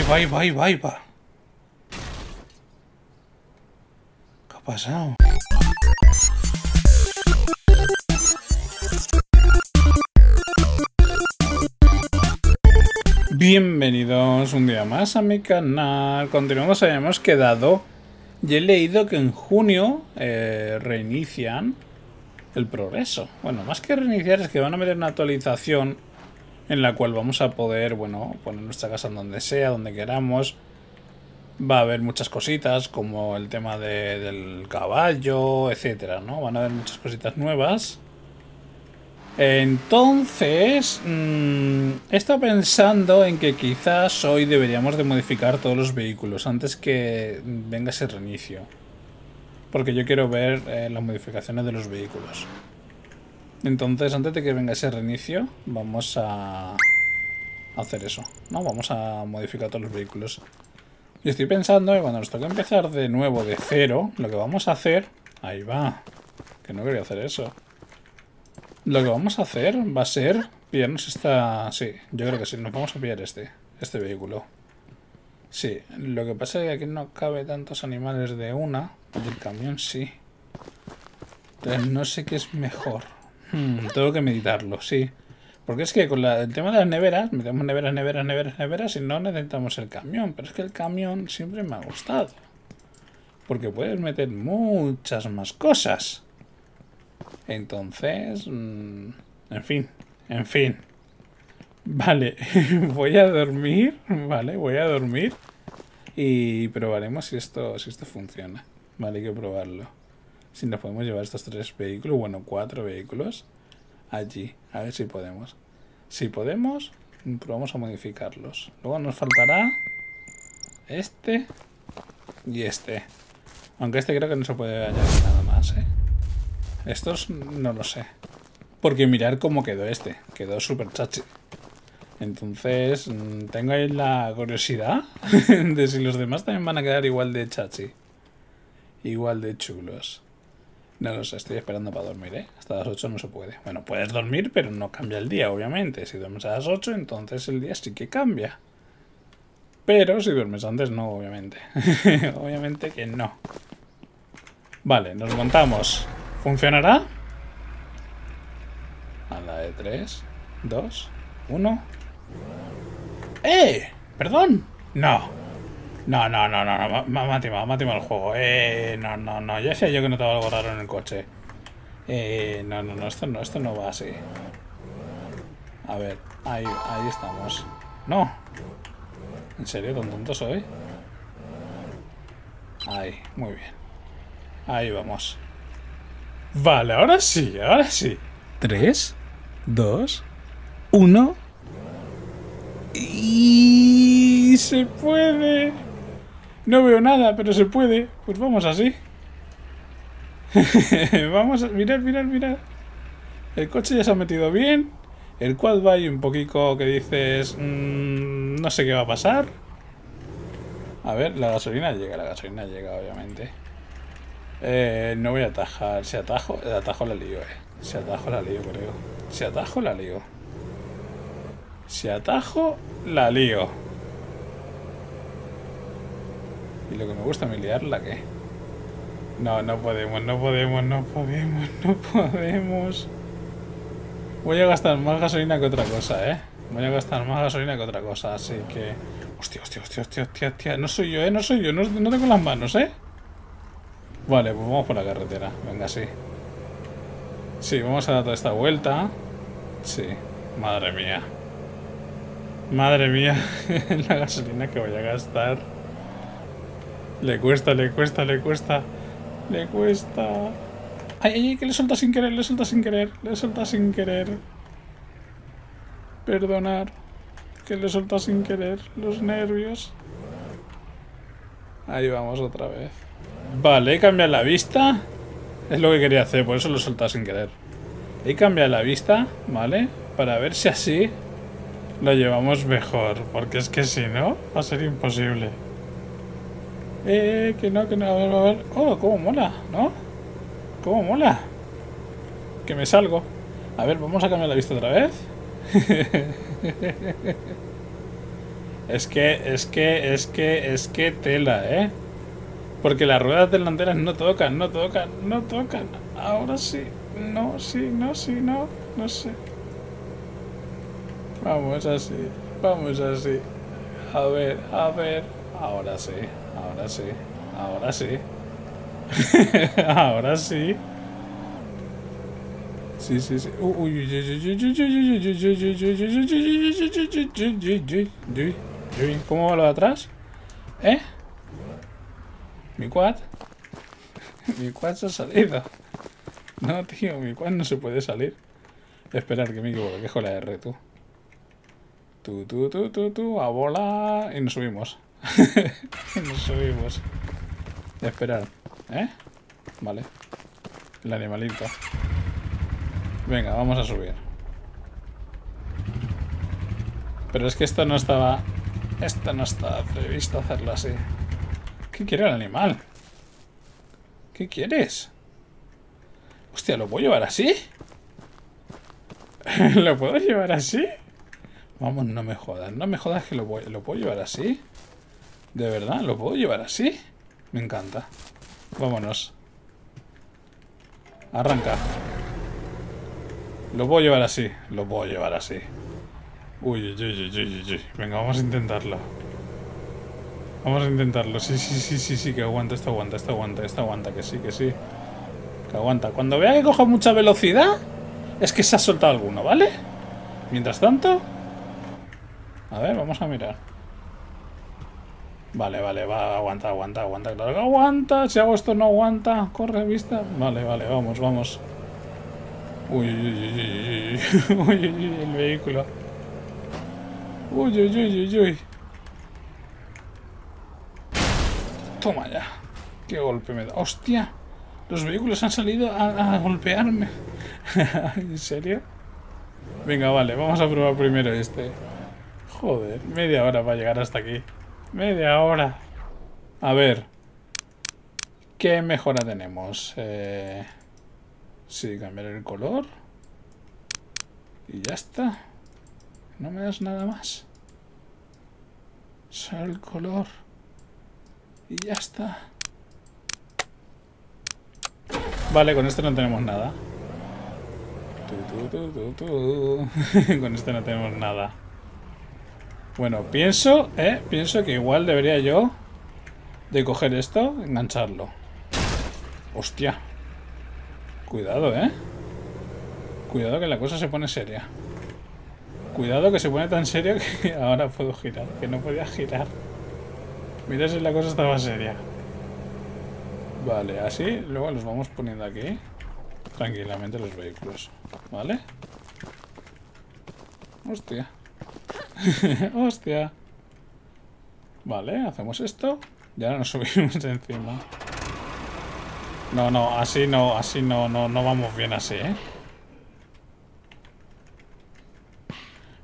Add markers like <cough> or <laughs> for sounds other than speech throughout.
va, va, va, va. ¿Qué ha pasado? Bienvenidos un día más a mi canal. Continuamos, habíamos quedado. Y he leído que en junio eh, reinician el progreso. Bueno, más que reiniciar es que van a meter una actualización en la cual vamos a poder, bueno, poner nuestra casa en donde sea, donde queramos. Va a haber muchas cositas como el tema de, del caballo, etcétera, ¿no? Van a haber muchas cositas nuevas. Entonces, mmm, he estado pensando en que quizás hoy deberíamos de modificar todos los vehículos antes que venga ese reinicio. Porque yo quiero ver eh, las modificaciones de los vehículos. Entonces, antes de que venga ese reinicio, vamos a hacer eso. ¿no? Vamos a modificar todos los vehículos. Y estoy pensando que cuando nos toque empezar de nuevo de cero, lo que vamos a hacer... Ahí va. Que no quería hacer eso. Lo que vamos a hacer va a ser pillarnos esta... Sí, yo creo que sí, nos vamos a pillar este, este vehículo. Sí, lo que pasa es que aquí no cabe tantos animales de una, y el camión sí. Entonces no sé qué es mejor. Hmm, tengo que meditarlo, sí. Porque es que con la, el tema de las neveras, metemos neveras, neveras, neveras, neveras y no necesitamos el camión. Pero es que el camión siempre me ha gustado. Porque puedes meter muchas más cosas. Entonces, mmm, en fin, en fin. Vale, <laughs> voy a dormir, vale, voy a dormir y probaremos si esto, si esto funciona. Vale, hay que probarlo. Si nos podemos llevar estos tres vehículos, bueno, cuatro vehículos allí, a ver si podemos. Si podemos, probamos a modificarlos. Luego nos faltará este y este. Aunque este creo que no se puede añadir nada más, ¿eh? Estos no lo sé. Porque mirar cómo quedó este. Quedó súper chachi. Entonces, mm, tengo ahí la curiosidad <laughs> de si los demás también van a quedar igual de chachi. Igual de chulos. No lo estoy esperando para dormir, ¿eh? Hasta las 8 no se puede. Bueno, puedes dormir, pero no cambia el día, obviamente. Si duermes a las 8, entonces el día sí que cambia. Pero si duermes antes, no, obviamente. <laughs> obviamente que no. Vale, nos montamos. ¿Funcionará? A la de 3, 2, 1. ¡Eh! ¿Perdón? No. No, no, no, no, no. Me ha timado, me ha el juego. Eh, no, no, no. Ya decía yo que no estaba algo raro en el coche. Eh, no, no, no. Esto no, esto no va así. A ver, ahí, ahí estamos. No. ¿En serio? ¿Tan tonto soy? Ahí, muy bien. Ahí vamos. Vale, ahora sí, ahora sí. 3, 2, 1. Y se puede. No veo nada, pero se puede. Pues vamos así. <laughs> vamos a mirar, mirar, mirar. El coche ya se ha metido bien. El quad va un poquito que dices... Mmm, no sé qué va a pasar. A ver, la gasolina llega, la gasolina llega, obviamente. Eh, no voy a atajar. Si atajo, atajo la lío, eh. Si atajo la lío, creo. Si atajo la lío. Si atajo, la lío. Y lo que me gusta a mí liarla, ¿qué? No, no podemos, no podemos, no podemos, no podemos. Voy a gastar más gasolina que otra cosa, ¿eh? Voy a gastar más gasolina que otra cosa, así que... Hostia, hostia, hostia, hostia, hostia, hostia. No soy yo, ¿eh? No soy yo, no, no tengo las manos, ¿eh? Vale, pues vamos por la carretera. Venga, sí. Sí, vamos a dar toda esta vuelta. Sí, madre mía. Madre mía, <laughs> la gasolina que voy a gastar. Le cuesta, le cuesta, le cuesta. Le cuesta. Ay, ay, que le suelta sin querer, le suelta sin querer, le suelta sin querer. Perdonar. Que le suelta sin querer los nervios. Ahí vamos otra vez. Vale, he cambiado la vista. Es lo que quería hacer, por eso lo he soltado sin querer. He cambiado la vista, ¿vale? Para ver si así lo llevamos mejor. Porque es que si no, va a ser imposible. Eh, que no, que no. A ver, a ver. Oh, cómo mola, ¿no? Cómo mola. Que me salgo. A ver, vamos a cambiar la vista otra vez. <laughs> Es que, es que, es que, es que tela, ¿eh? Porque las ruedas delanteras no tocan, no tocan, no tocan. Ahora sí, no, sí, no, sí, no, no sé. Vamos así, vamos así. A ver, a ver. Ahora sí, ahora sí, ahora sí. ahora sí. Sí, sí, sí. ¿Cómo va lo de atrás? ¿Eh? ¿Mi quad? Mi quad se ha salido. No, tío, mi quad no se puede salir. Esperar que me equivoco, que la R, tú. Tú, tú, tú, tú, tú, a bola. Y nos subimos. <laughs> nos subimos. Esperar. ¿Eh? Vale. El animalito. Venga, vamos a subir. Pero es que esto no estaba... Esto no estaba previsto hacerlo así. ¿Qué quiere el animal? ¿Qué quieres? Hostia, ¿lo puedo llevar así? <laughs> ¿Lo puedo llevar así? Vamos, no me jodas. No me jodas que lo, lo puedo llevar así. ¿De verdad? ¿Lo puedo llevar así? Me encanta. Vámonos. Arranca. Lo puedo llevar así. Lo puedo llevar así. Uy, uy, uy, uy, uy. Venga, vamos a intentarlo. Vamos a intentarlo. Sí, sí, sí, sí, sí, que aguanta, esto aguanta, esto aguanta, esto aguanta, que sí, que sí. Que aguanta. Cuando vea que coja mucha velocidad, es que se ha soltado alguno, ¿vale? Mientras tanto... A ver, vamos a mirar. Vale, vale, va, aguanta, aguanta, aguanta. Claro aguanta. Si hago esto no aguanta. Corre, vista. Vale, vale, vamos, vamos. Uy, uy, uy, uy, uy, uy, el vehículo. Uy, uy, uy, uy, uy. Toma ya. Qué golpe me da. ¡Hostia! Los vehículos han salido a golpearme. <laughs> ¿En serio? Venga, vale, vamos a probar primero este. Joder, media hora para llegar hasta aquí. Media hora. A ver. ¿Qué mejora tenemos? Eh, sí, cambiar el color. Y ya está. No me das nada más. Solo el color. Y ya está. Vale, con este no tenemos nada. <laughs> con este no tenemos nada. Bueno, pienso, eh, pienso que igual debería yo de coger esto, engancharlo. Hostia. Cuidado, eh. Cuidado que la cosa se pone seria. Cuidado que se pone tan serio que <laughs> ahora puedo girar, que no podía girar. Mira si la cosa estaba seria. Vale, así luego los vamos poniendo aquí. Tranquilamente los vehículos. ¿Vale? Hostia. <laughs> Hostia. Vale, hacemos esto. Ya nos <laughs> subimos encima. No, no, así no, así no, no, no vamos bien así, ¿eh?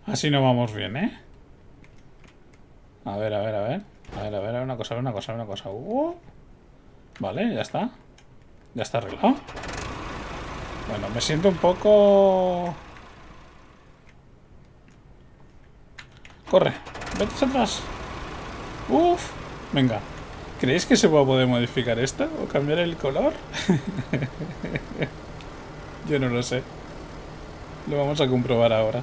Así no vamos bien, ¿eh? A ver, a ver, a ver. A ver, a ver, una cosa, una cosa, una cosa. Uh. Vale, ya está. Ya está arreglado. Bueno, me siento un poco... Corre, vete atrás. Uf, venga. ¿Creéis que se va a poder modificar esto? ¿O cambiar el color? <laughs> Yo no lo sé. Lo vamos a comprobar ahora.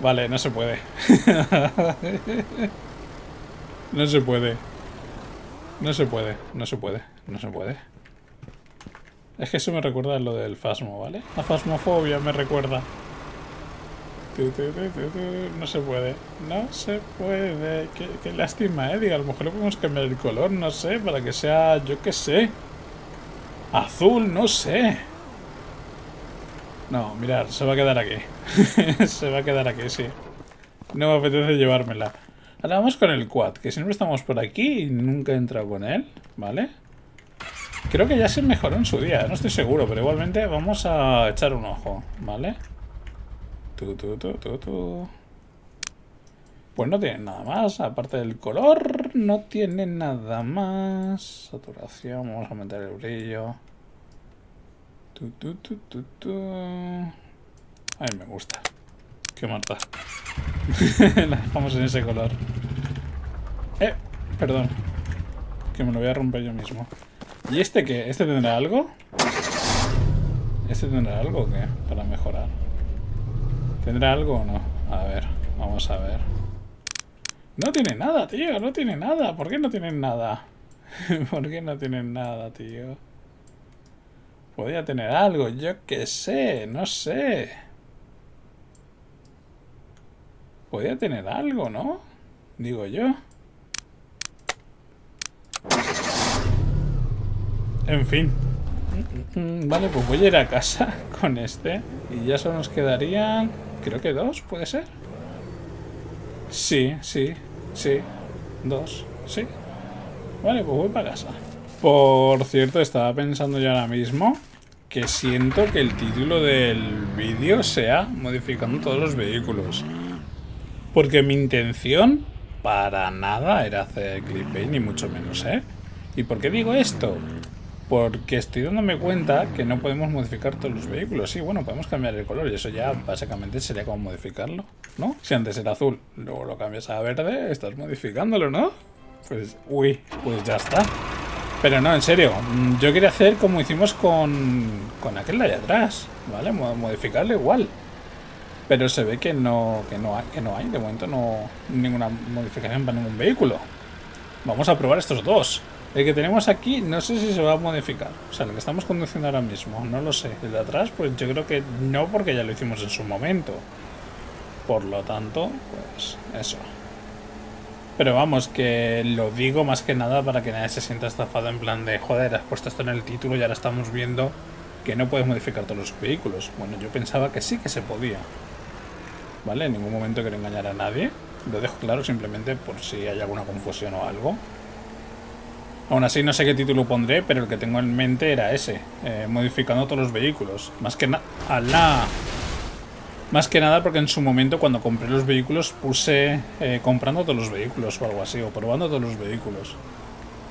vale, no se puede. <laughs> no se puede. No se puede, no se puede, no se puede. Es que eso me recuerda a lo del fasmo, ¿vale? La fasmofobia me recuerda. No se puede. No se puede. Qué, lástima, ¿eh? Digo, a lo mejor le podemos cambiar el color, no sé, para que sea, yo qué sé. Azul, no sé. No, mirad, se va a quedar aquí. <laughs> se va a quedar aquí, sí. No me apetece llevármela. Ahora vamos con el quad, que siempre estamos por aquí y nunca he entrado con él, ¿vale? Creo que ya se mejoró en su día, no estoy seguro, pero igualmente vamos a echar un ojo, vale pues no tiene nada más, aparte del color, no tiene nada más. Saturación, vamos a aumentar el brillo. A mí me gusta. Qué Marta. <laughs> dejamos en ese color. Eh, perdón. Que me lo voy a romper yo mismo. ¿Y este qué? ¿Este tendrá algo? ¿Este tendrá algo qué? Para mejorar. ¿Tendrá algo o no? A ver, vamos a ver. No tiene nada, tío, no tiene nada. ¿Por qué no tienen nada? <laughs> ¿Por qué no tienen nada, tío? Podría tener algo, yo qué sé, no sé. Podría tener algo, ¿no? Digo yo. En fin. Vale, pues voy a ir a casa <laughs> con este. Y ya solo nos quedarían... Creo que dos, ¿puede ser? Sí, sí, sí. Dos, sí. Vale, pues voy para casa. Por cierto, estaba pensando yo ahora mismo que siento que el título del vídeo sea modificando todos los vehículos. Porque mi intención para nada era hacer clickbait, ni mucho menos, ¿eh? ¿Y por qué digo esto? Porque estoy dándome cuenta que no podemos modificar todos los vehículos. Sí, bueno, podemos cambiar el color y eso ya básicamente sería como modificarlo, ¿no? Si antes era azul, luego lo cambias a verde, estás modificándolo, ¿no? Pues, uy, pues ya está. Pero no, en serio, mm, yo quería hacer como hicimos con, con aquel de allá atrás, ¿vale? Modificarlo igual. Pero se ve que no, que no hay, que no hay, de momento no ninguna modificación para ningún vehículo. Vamos a probar estos dos. El que tenemos aquí no sé si se va a modificar. O sea, el que estamos conduciendo ahora mismo, no lo sé. El de atrás, pues yo creo que no, porque ya lo hicimos en su momento. Por lo tanto, pues eso. Pero vamos, que lo digo más que nada para que nadie se sienta estafado en plan de, joder, has puesto esto en el título y ahora estamos viendo que no puedes modificar todos los vehículos. Bueno, yo pensaba que sí que se podía. ¿Vale? En ningún momento quiero engañar a nadie. Lo dejo claro simplemente por si hay alguna confusión o algo. Aún así no sé qué título pondré, pero el que tengo en mente era ese. Eh, modificando todos los vehículos. Más que nada... Más que nada porque en su momento cuando compré los vehículos puse eh, comprando todos los vehículos o algo así, o probando todos los vehículos.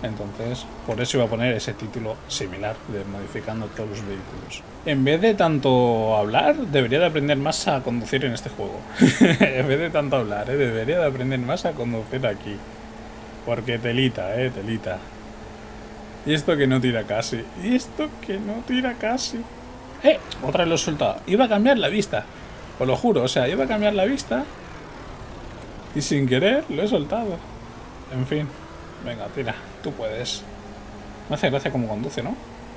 Entonces, por eso iba a poner ese título similar de modificando todos los vehículos. En vez de tanto hablar, debería de aprender más a conducir en este juego. <laughs> en vez de tanto hablar, ¿eh? debería de aprender más a conducir aquí. Porque telita, eh, telita. Y esto que no tira casi. Y esto que no tira casi. ¡Eh! Otra vez lo he soltado. Iba a cambiar la vista. Os lo juro, o sea, iba a cambiar la vista. Y sin querer lo he soltado. En fin. Venga, tira. Tú puedes. Me hace gracia como conduce, ¿no?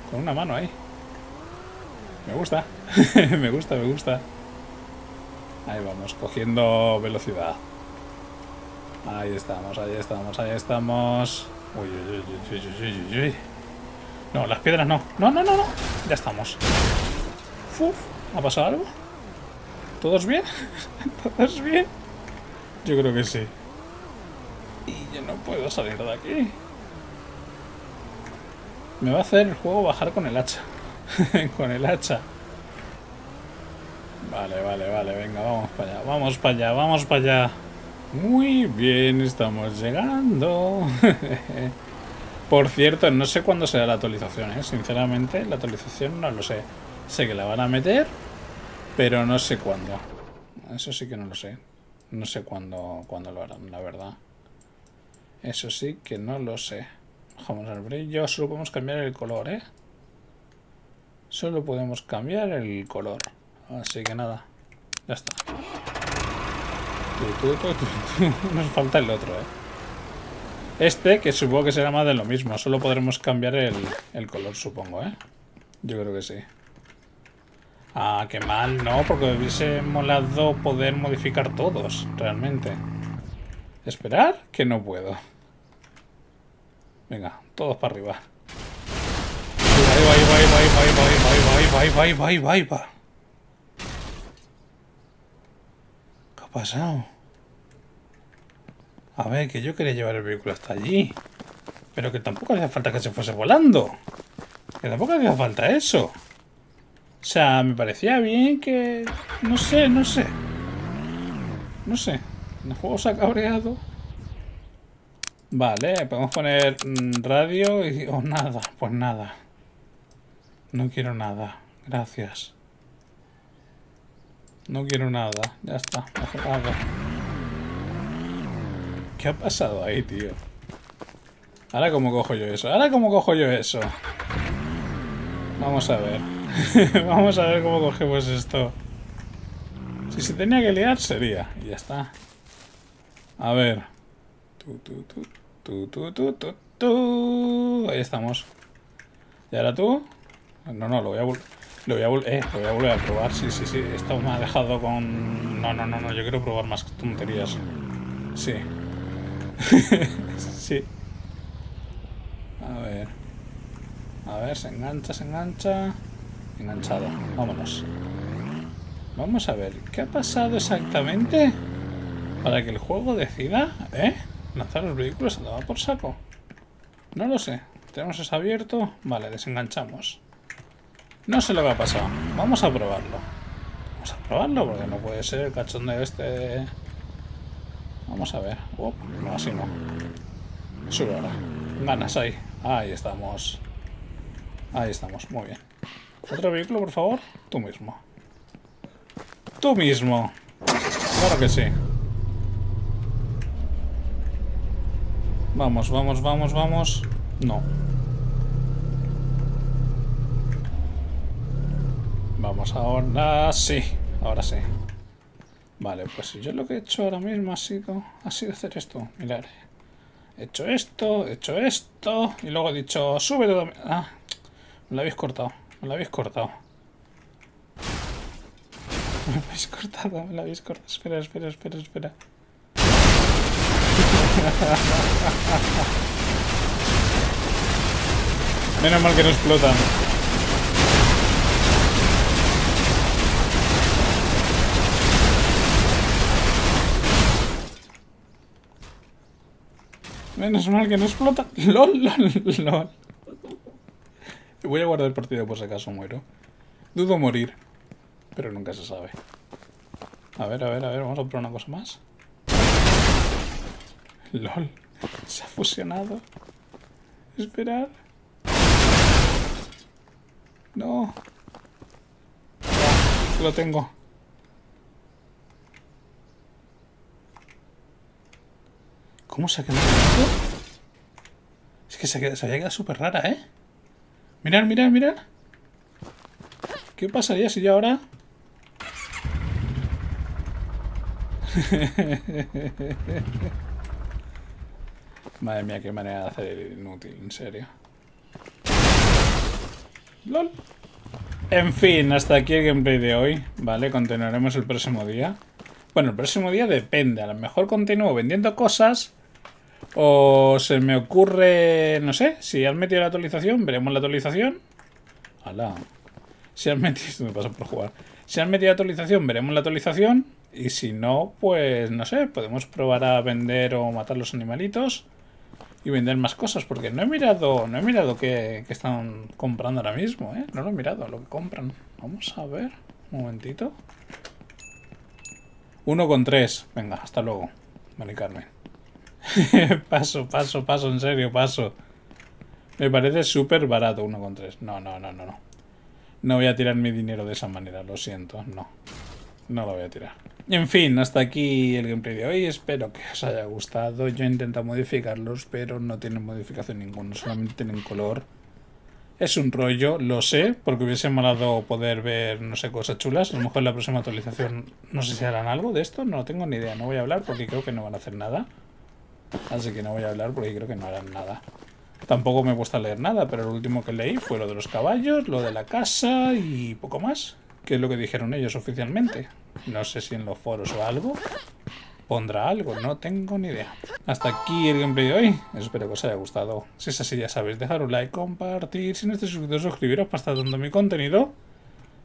Con una mano ahí. Me gusta. <laughs> me gusta, me gusta. Ahí vamos, cogiendo velocidad. Ahí estamos, ahí estamos, ahí estamos. Uy, uy, uy, uy, uy. No, las piedras no. No, no, no, no. Ya estamos. Uf, ¿ha pasado algo? ¿Todos bien? <laughs> ¿Todos bien? Yo creo que sí. Y yo no puedo salir de aquí. Me va a hacer el juego bajar con el hacha. <laughs> con el hacha. Vale, vale, vale. Venga, vamos para allá. Vamos para allá, vamos para allá. Muy bien, estamos llegando. <laughs> Por cierto, no sé cuándo será la actualización, ¿eh? Sinceramente, la actualización no lo sé. Sé que la van a meter, pero no sé cuándo. Eso sí que no lo sé. No sé cuándo, cuándo lo harán, la verdad. Eso sí que no lo sé. Bajamos el brillo. Solo podemos cambiar el color, ¿eh? Solo podemos cambiar el color. Así que nada. Ya está. <laughs> Nos falta el otro, ¿eh? Este, que supongo que será más de lo mismo. Solo podremos cambiar el, el color, supongo, ¿eh? Yo creo que sí. Ah, qué mal, no, porque hubiese molado poder modificar todos, realmente. ¿Esperar? Que no puedo. Venga, todos para arriba. Ahí va, ahí va, ahí va, ahí va, va, va, va, va, va, va, ahí va. ¿Qué pasado? A ver, que yo quería llevar el vehículo hasta allí. Pero que tampoco hacía falta que se fuese volando. Que tampoco hacía falta eso. O sea, me parecía bien que... No sé, no sé. No sé. El juego se ha cabreado. Vale, podemos poner mm, radio y... o nada, pues nada. No quiero nada. Gracias. No quiero nada. Ya está. ¿Qué ha pasado ahí, tío? Ahora cómo cojo yo eso. Ahora cómo cojo yo eso. Vamos a ver. <laughs> Vamos a ver cómo cogemos esto. Si se tenía que liar, sería. Y ya está. A ver. Tu, tu, tu, tu, tu, tu, tu, tu. Ahí estamos. ¿Y ahora tú? No, no, lo voy a volver. Lo voy a, eh, lo voy a volver a probar. Sí, sí, sí. Esto me ha dejado con... No, no, no, no. Yo quiero probar más tonterías. Sí. <laughs> sí. A ver. A ver, se engancha, se engancha. Enganchado. Vámonos. Vamos a ver. ¿Qué ha pasado exactamente? Para que el juego decida, ¿eh? Lanzar los vehículos a por saco. No lo sé. Tenemos eso abierto. Vale, desenganchamos. No sé lo que ha pasado. Vamos a probarlo. Vamos a probarlo porque no puede ser el cachondeo este... Vamos a ver. no, así no. Sube ahora. Ganas ahí. Ahí estamos. Ahí estamos. Muy bien. Otro vehículo, por favor. Tú mismo. Tú mismo. Claro que sí. Vamos, vamos, vamos, vamos. No. Vamos ahora... Sí, ahora sí. Vale, pues yo lo que he hecho ahora mismo ha sido... Ha sido hacer esto. Mirar. He hecho esto, he hecho esto... Y luego he dicho... Sube todo... Ah, me lo habéis cortado. Me lo habéis cortado. <laughs> Me lo habéis cortado, me lo habéis cortado. Espera, espera, espera, espera. <laughs> Menos mal que no explotan. Menos mal que no explota. <laughs> LOL, LOL, LOL. Voy a guardar el partido por si acaso muero. Dudo morir. Pero nunca se sabe. A ver, a ver, a ver. Vamos a probar una cosa más. LOL. Se ha fusionado. Esperar. No. lo tengo. ¿Cómo se ha quedado esto? Es que se, ha quedado, se había quedado súper rara, ¿eh? Mirad, mirad, mirad. ¿Qué pasaría si yo ahora... <laughs> Madre mía, qué manera de hacer el inútil, en serio. LOL. En fin, hasta aquí el gameplay de hoy, ¿vale? Continuaremos el próximo día. Bueno, el próximo día depende. A lo mejor continúo vendiendo cosas o se me ocurre, no sé, si han metido la actualización, veremos la actualización. ¡Hala! Si han metido... <laughs> me pasa por jugar. Si han metido la actualización, veremos la actualización. Y si no, pues no sé, podemos probar a vender o matar los animalitos y vender más cosas, porque no he mirado, no he mirado qué, están comprando ahora mismo, ¿eh? No lo he mirado, lo que compran. Vamos a ver, un momentito. Uno con tres. Venga, hasta luego. Mari Carmen. <laughs> paso, paso, paso, en serio, paso. Me parece súper barato uno con tres. No, no, no, no, no. No voy a tirar mi dinero de esa manera, lo siento, no. No lo voy a tirar. En fin, hasta aquí el gameplay de hoy. Espero que os haya gustado. Yo he intentado modificarlos, pero no tienen modificación ninguna. Solamente tienen color. Es un rollo, lo sé, porque hubiese malado poder ver, no sé, cosas chulas. A lo mejor en la próxima actualización no sé si harán algo de esto. No tengo ni idea. No voy a hablar porque creo que no van a hacer nada. Así que no voy a hablar porque creo que no harán nada. Tampoco me gusta leer nada, pero lo último que leí fue lo de los caballos, lo de la casa y poco más. Que es lo que dijeron ellos oficialmente. No sé si en los foros o algo pondrá algo, no tengo ni idea. Hasta aquí el gameplay de hoy. Espero que os haya gustado. Si es así, ya sabéis, dejar un like, compartir. Si no estáis suscritos, suscribiros para estar dando mi contenido.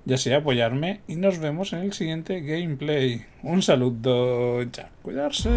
Ya sea apoyarme. Y nos vemos en el siguiente gameplay. Un saludo. Ya, cuidarse.